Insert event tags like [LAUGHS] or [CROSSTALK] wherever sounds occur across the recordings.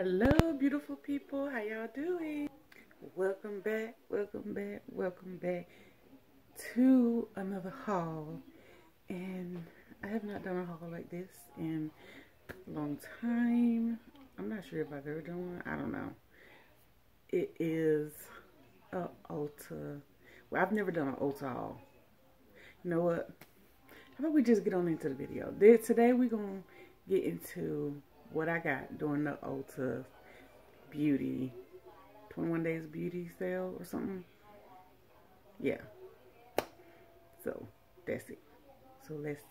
Hello, beautiful people. How y'all doing? Welcome back, welcome back, welcome back to another haul. And I have not done a haul like this in a long time. I'm not sure if I've ever done one. I don't know. It is a Ulta. Well, I've never done an Ulta haul. You know what? How about we just get on into the video? Today we're going to get into what I got during the Ulta Beauty 21 Days Beauty sale or something. Yeah. So, that's it. So, let's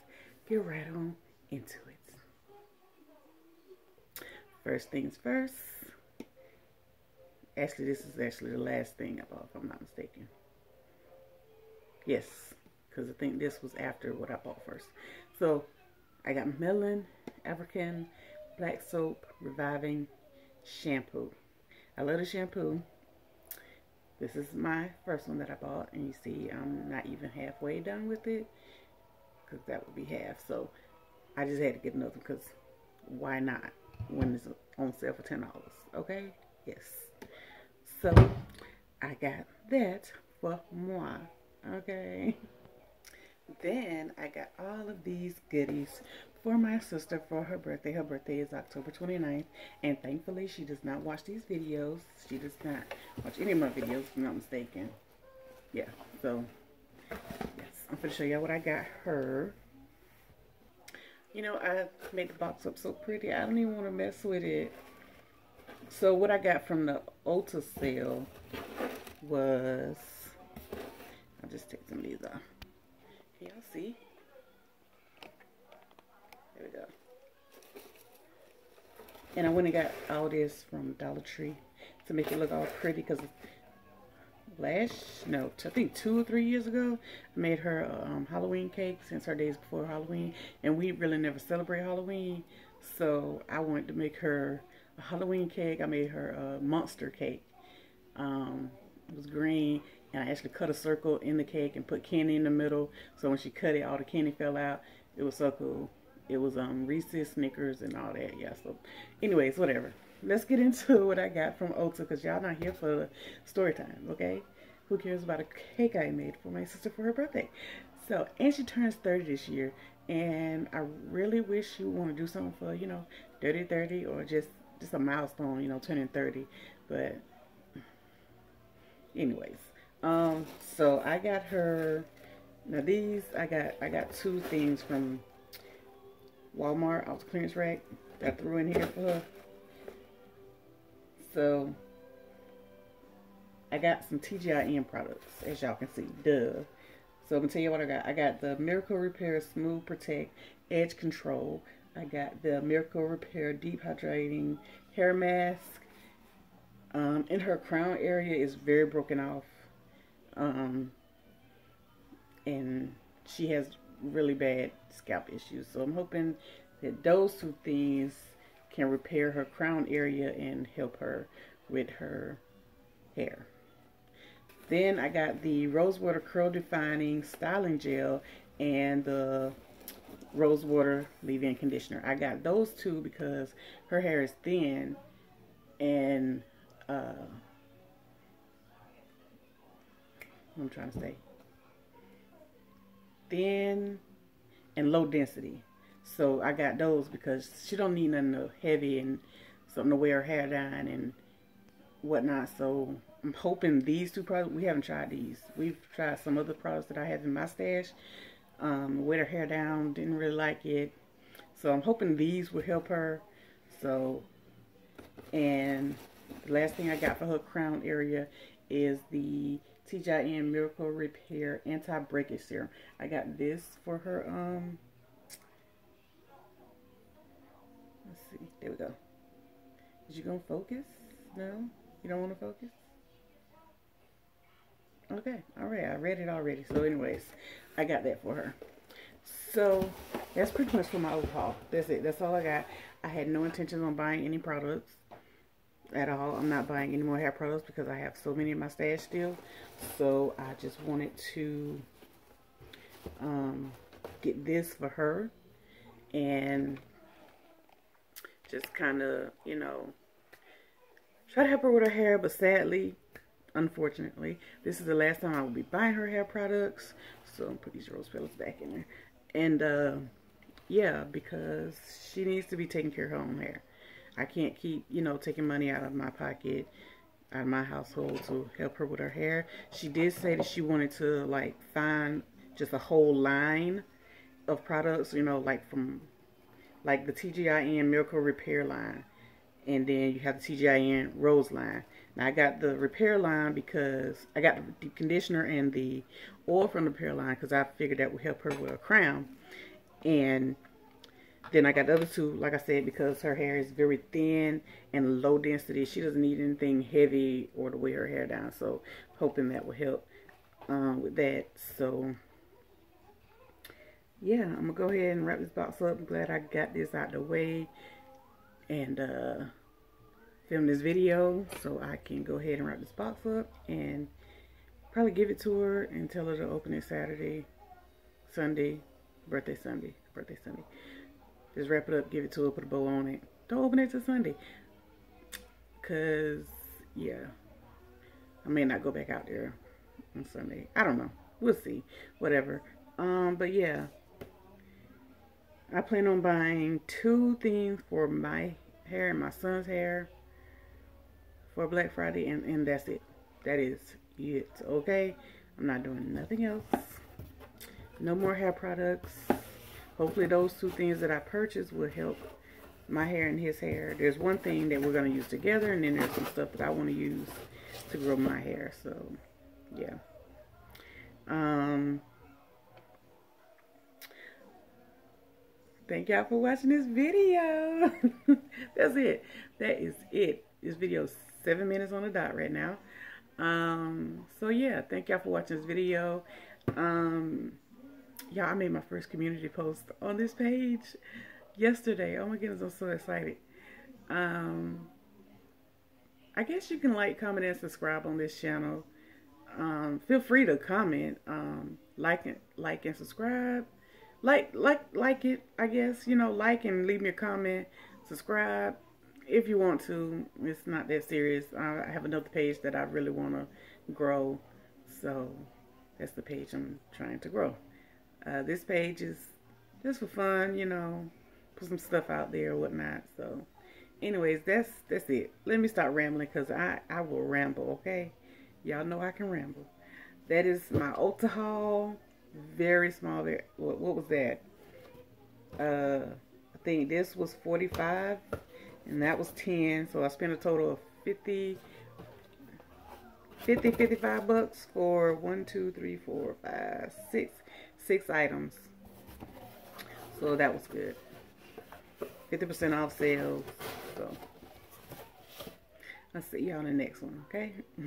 get right on into it. First things first. Actually, this is actually the last thing I bought, if I'm not mistaken. Yes, because I think this was after what I bought first. So, I got Melon African Black Soap Reviving Shampoo. I love the shampoo. This is my first one that I bought. And you see, I'm not even halfway done with it. Because that would be half. So, I just had to get another because why not? When it's on sale for $10. Okay? Yes. So, I got that for moi. Okay? [LAUGHS] Then I got all of these goodies for my sister for her birthday. Her birthday is October 29th. And thankfully, she does not watch these videos. She does not watch any of my videos, if I'm not mistaken. Yeah, so, yes. I'm going to show y'all what I got her. You know, I made the box up so pretty. I don't even want to mess with it. So, what I got from the Ulta sale was... I'll just take some of these off. Y'all see? There we go. And I went and got all this from Dollar Tree to make it look all pretty because last, no, I think two or three years ago, I made her a um, Halloween cake since her days before Halloween. And we really never celebrate Halloween. So I wanted to make her a Halloween cake. I made her a monster cake. Um, it was green and I actually cut a circle in the cake and put candy in the middle. So when she cut it, all the candy fell out. It was so cool. It was um Reese's, Snickers, and all that. Yeah, so anyways, whatever. Let's get [LAUGHS] into what I got from Ulta because y'all not here for the story time, okay? Who cares about a cake I made for my sister for her birthday? So, and she turns 30 this year. And I really wish she would want to do something for, you know, 30, 30 or just, just a milestone, you know, turning 30. But anyways, um, so I got her, now these, I got, I got two things from Walmart off the clearance rack that I threw in here for her. So, I got some TGIN products, as y'all can see, duh. So, I'm to tell you what I got. I got the Miracle Repair Smooth Protect Edge Control. I got the Miracle Repair Deep Hydrating Hair Mask. Um, in her crown area is very broken off. Um, and she has really bad scalp issues. So I'm hoping that those two things can repair her crown area and help her with her hair. Then I got the Rosewater Curl Defining Styling Gel and the Rosewater Leave-In Conditioner. I got those two because her hair is thin and uh, I'm trying to say thin and low density. So I got those because she don't need nothing heavy and something to wear her hair down and whatnot. So I'm hoping these two products, we haven't tried these. We've tried some other products that I have in my stash. Um, wear her hair down, didn't really like it. So I'm hoping these will help her. So, and the last thing I got for her crown area is the TGIN Miracle Repair Anti-Breakage Serum. I got this for her, um, let's see, there we go. Is you going to focus? No? You don't want to focus? Okay, alright, I read it already. So anyways, I got that for her. So, that's pretty much for my Ulta haul. That's it. That's all I got. I had no intentions on buying any products at all. I'm not buying any more hair products because I have so many in my stash still. So I just wanted to um, get this for her and just kind of, you know, try to help her with her hair, but sadly, unfortunately, this is the last time I will be buying her hair products. So I'm put these rose petals back in there. And uh, yeah, because she needs to be taking care of her own hair. I can't keep, you know, taking money out of my pocket, out of my household to help her with her hair. She did say that she wanted to like find just a whole line of products, you know, like from like the TGIN Miracle Repair line. And then you have the TGIN Rose line. Now I got the repair line because I got the deep conditioner and the oil from the repair line because I figured that would help her with a crown. And then I got the other two, like I said, because her hair is very thin and low density. She doesn't need anything heavy or to weigh her hair down. So hoping that will help um, with that. So yeah, I'm going to go ahead and wrap this box up. I'm glad I got this out the way and uh, film this video so I can go ahead and wrap this box up and probably give it to her and tell her to open it Saturday, Sunday, birthday Sunday, birthday Sunday. Just wrap it up, give it to her, put a bow on it. Don't open it till Sunday. Because, yeah, I may not go back out there on Sunday. I don't know. We'll see. Whatever. Um, but yeah, I plan on buying two things for my hair and my son's hair for Black Friday, and, and that's it. That is it, okay? I'm not doing nothing else. No more hair products. Hopefully those two things that I purchased will help my hair and his hair. There's one thing that we're going to use together, and then there's some stuff that I want to use to grow my hair. So, yeah. Um, thank y'all for watching this video. [LAUGHS] That's it. That is it. This video is seven minutes on the dot right now. Um, so yeah, thank y'all for watching this video. Um, y'all, I made my first community post on this page yesterday. Oh my goodness, I'm so excited. Um, I guess you can like, comment, and subscribe on this channel. Um, feel free to comment, um, like, and, like and subscribe like like like it i guess you know like and leave me a comment subscribe if you want to it's not that serious i have another page that i really want to grow so that's the page i'm trying to grow uh, this page is just for fun you know put some stuff out there or whatnot so anyways that's that's it let me start rambling because i i will ramble okay y'all know i can ramble that is my ulta haul very small. What, what was that? Uh, I think this was 45 and that was 10. So I spent a total of 50, 50, 55 bucks for one, two, three, four, five, six, six items. So that was good. 50% off sales. So I'll see y'all in the next one, okay? [LAUGHS]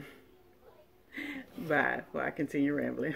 Bye before I continue rambling.